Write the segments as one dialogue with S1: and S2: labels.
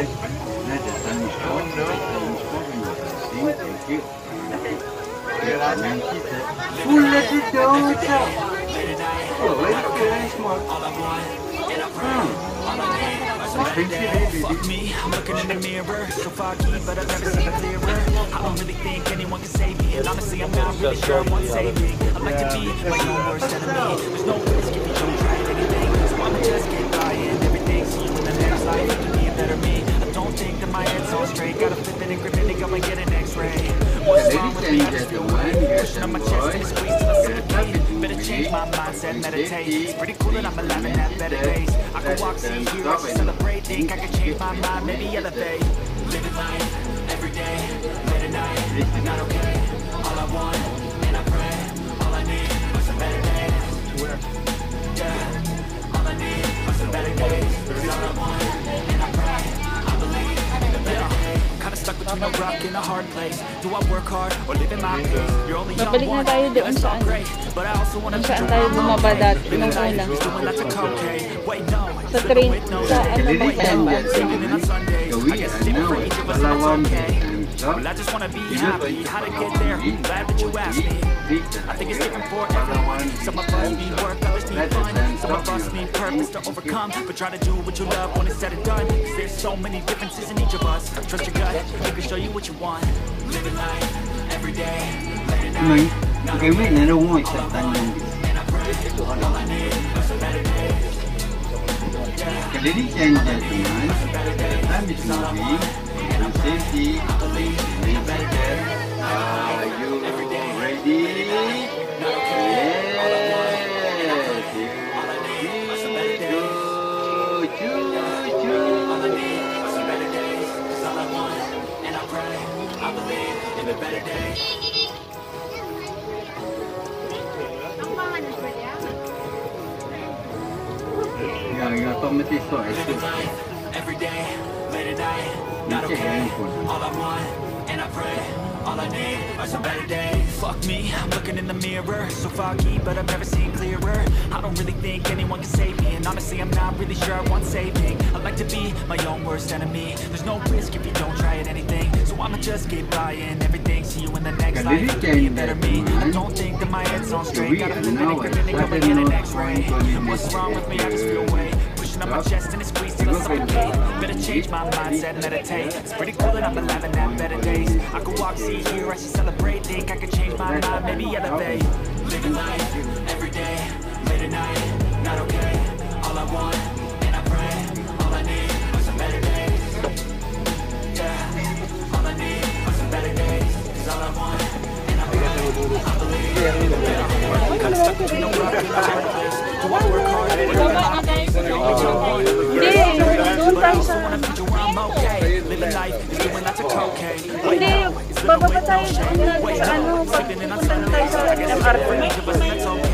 S1: Yes. Now the sun is off. The sun is off. See, thank you. And she said, Full let it down, sir. Oh, very very smart. Hmm. You.
S2: Fuck me, I'm looking in the mirror So foggy, but I've never seen clearer I don't really think anyone can save me And honestly, I'm not really sure I want saving I like to be my own worst enemy There's no risk if you don't try anything So I'ma just get Better change my mindset, meditate It's pretty cool that I'm alive and have better days I can walk, see, hear, I should celebrate Think I can change my mind, maybe elevate Living life, every day, late at night Not okay, Kinda stuck between a rock and a hard place Do I work hard or live in my pace? You're only young
S3: Babalik na
S2: once,
S3: tayo
S2: that's all great But I also wanna
S3: Kung
S2: be
S3: saan tayo bumaba dati, nung una.
S2: Doing lots of cocaine Wait, no
S3: Sa train, sa ano ba
S1: Ladies and
S3: ba?
S2: Sleeping in on Sundays. I guess it's different for each of us, that's okay. Well, I just wanna be happy. How to get there? Glad that you asked me. I think it's different for everyone. Some of us need work, others need fun. Some of us need purpose to overcome. But try to do what you love when it's said and done. Cause there's so many differences in each of us. Trust your gut, it can show you what you want. Living life every day, late at
S1: Mình,
S2: night.
S1: cái vị này đâu ngoài sẵn nhân đi. Okay, ladies and gentlemen, time is moving. And safety, be better. Are
S2: night, not
S1: Okay,
S2: okay.
S1: handphone.
S2: All I want, and I pray, all I need are some better days. Fuck me, I'm looking in the mirror, so foggy, but I've never seen clearer. I don't really think anyone can save me, and honestly, I'm not really sure I want saving. I like to be my own worst enemy. There's no risk if you don't try at anything, so I'ma just by and everything. See you in the next
S1: Okay,
S2: life,
S1: ladies
S2: you a better me. I don't think that my head's on straight. Gotta
S1: are
S2: flip it
S1: now
S2: and grip and get an
S1: North
S2: X-ray. What's wrong with me? I just feel weight pushing on my chest and it squeezes till I suffocate. Better change my mindset, meditate. It's pretty cool that I'm alive and have better days. I could walk, see, hear, I should celebrate. Think I could change my mind, maybe elevate. Living life every day, late at night, not okay. All I want, living
S3: bababa tayo doon
S2: Wait,
S3: sa ano,
S2: no,
S3: pag
S2: sleeping in on
S3: punta tayo sa MRT.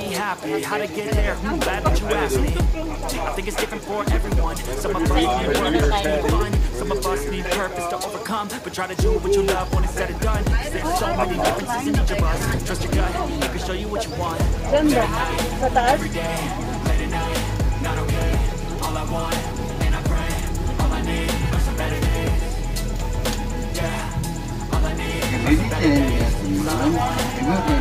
S2: Be happy. How to get there? Hmm, glad that you asked me. I think it's different for everyone. Some of us need work, need fun. Some of us need purpose to overcome. But try to do what you love when it's said and done. 'Cause there's so many differences in each of us. Trust your gut, it can show you what you want. Every day, late at night, not okay. All I want, and I pray, all I need are some better days. Yeah, all I need
S1: and gentlemen, the movement